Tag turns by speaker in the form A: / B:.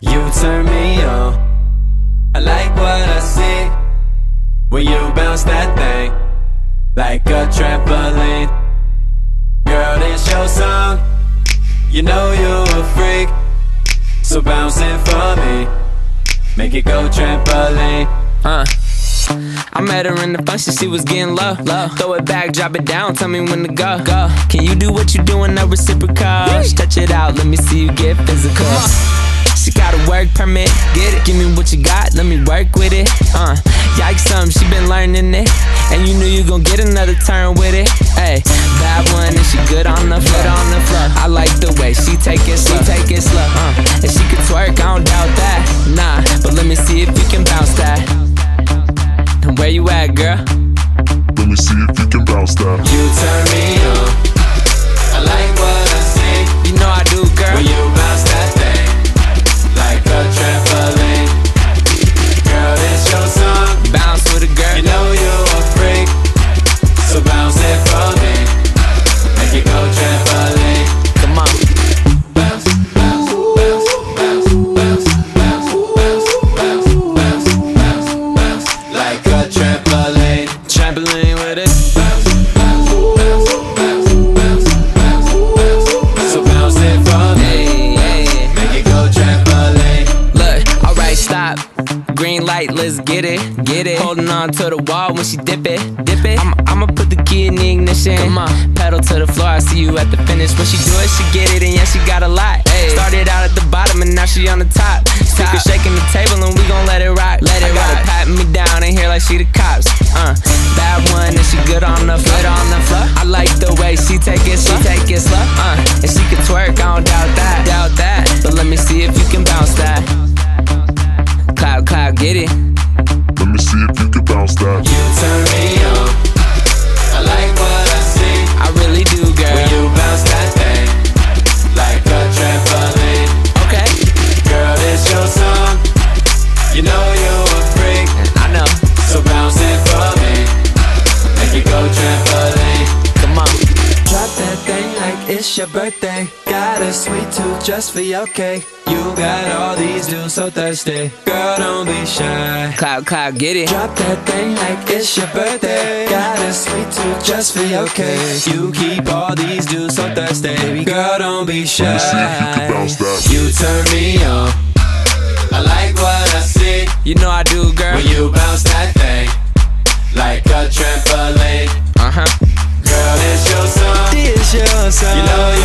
A: You turn me on. I like what I see when you bounce that thing like a trampoline. Girl, this your song. You know you a freak, so bounce it for me. Make it go trampoline.
B: Huh. I met her in the function, she was getting low, low. Throw it back, drop it down, tell me when to go, go. Can you do what you doing, no reciprocal? Touch it out, let me see you get physical. She got a work permit, get it. Give me what you got, let me work with it. Uh, yikes, something, she been learning it. And you knew you gon' get another turn with it. Hey, bad one, and she good on the floor, on the floor. I like the way she take it slow, take it slow. Uh, and she can twerk, I don't doubt that. Nah, but let me see if you can bounce that. And where you at, girl?
C: Let me see if you can bounce that.
A: You turn me on. Trampoline
B: with
A: it. So bounce it for me.
B: Hey, hey.
A: Make it go trampoline.
B: Look, alright, stop. Green light, let's get it, get it. Holding on to the wall when she dip it, dip it. I'ma, I'ma put the key in the ignition. Come on, pedal to the floor. I see you at the finish. When she do it, she get it, and yeah, she got a lot. Started out at the bottom, and now she on the top. Speaker shaking the table, and we gon' let it rock. Let it I got her patting me down in here like she the cops. Like the way she take it she take it slow. Uh, and she can twerk, I don't doubt that, doubt that. But let me see if you can bounce that.
A: Your birthday. Got a sweet tooth just for your cake. You got all these dudes so thirsty. Girl, don't be shy.
B: Cloud, cloud, get it.
A: Drop that thing like it's your birthday. Got a sweet tooth just for your cake. You keep all these dudes so thirsty. Baby girl, don't be shy.
C: Let me see if you can bounce that.
A: You turn me on. I like what I see
B: You know I do, girl.
A: when you bounce
B: myself.
A: You know